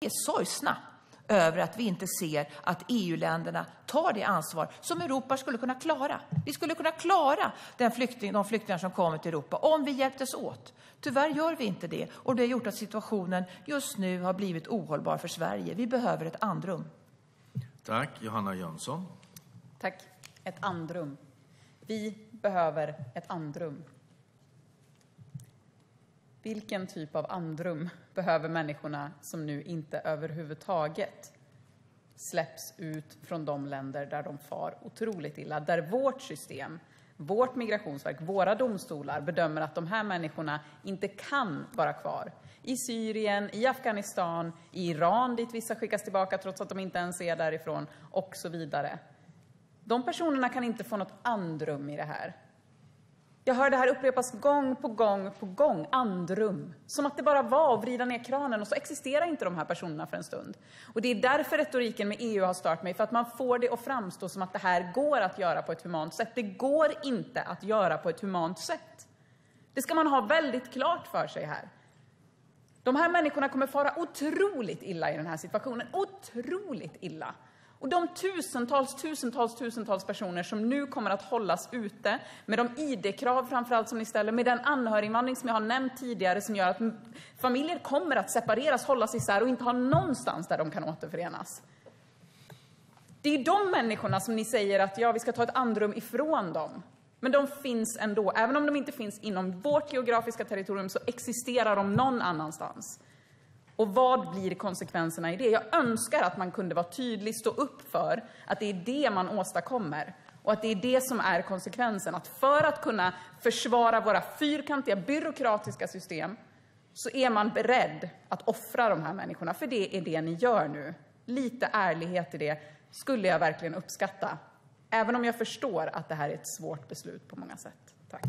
är sorgsna över att vi inte ser att EU-länderna tar det ansvar som Europa skulle kunna klara. Vi skulle kunna klara den flykting, de flyktingar som kommer till Europa om vi hjälptes åt. Tyvärr gör vi inte det, och det har gjort att situationen just nu har blivit ohållbar för Sverige. Vi behöver ett andrum. Tack, Johanna Jönsson. Tack. Ett andrum. Vi behöver ett andrum. Vilken typ av andrum behöver människorna som nu inte överhuvudtaget släpps ut från de länder där de far otroligt illa? Där vårt system, vårt migrationsverk, våra domstolar bedömer att de här människorna inte kan vara kvar. I Syrien, i Afghanistan, i Iran dit vissa skickas tillbaka trots att de inte ens är därifrån och så vidare. De personerna kan inte få något andrum i det här. Jag hör det här upprepas gång på gång på gång. Andrum. Som att det bara var att vrida ner kranen och så existerar inte de här personerna för en stund. Och det är därför retoriken med EU har stört mig. För att man får det att framstå som att det här går att göra på ett humant sätt. Det går inte att göra på ett humant sätt. Det ska man ha väldigt klart för sig här. De här människorna kommer fara otroligt illa i den här situationen. Otroligt illa. Och de tusentals, tusentals, tusentals personer som nu kommer att hållas ute med de ID-krav framförallt som ni ställer, med den anhöriginvandring som jag har nämnt tidigare som gör att familjer kommer att separeras, hållas isär och inte ha någonstans där de kan återförenas. Det är de människorna som ni säger att ja, vi ska ta ett andrum ifrån dem. Men de finns ändå. Även om de inte finns inom vårt geografiska territorium så existerar de någon annanstans. Och vad blir konsekvenserna i det? Jag önskar att man kunde vara tydlig, stå upp för att det är det man åstadkommer och att det är det som är konsekvensen. Att för att kunna försvara våra fyrkantiga byråkratiska system så är man beredd att offra de här människorna, för det är det ni gör nu. Lite ärlighet i det skulle jag verkligen uppskatta, även om jag förstår att det här är ett svårt beslut på många sätt. Tack.